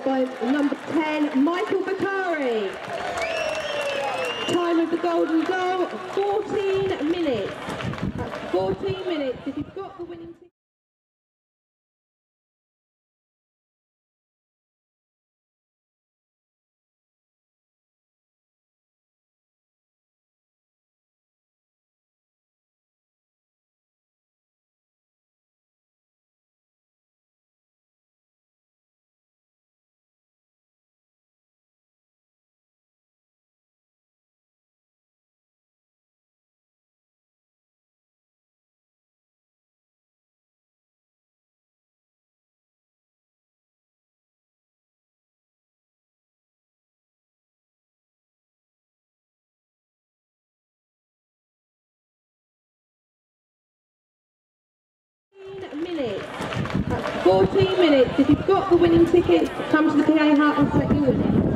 by number 10, Michael Bakare. Time of the golden goal, 14 minutes. That's 14 minutes. 14 minutes. If you've got the winning ticket, come to the PA Hut and select your winner.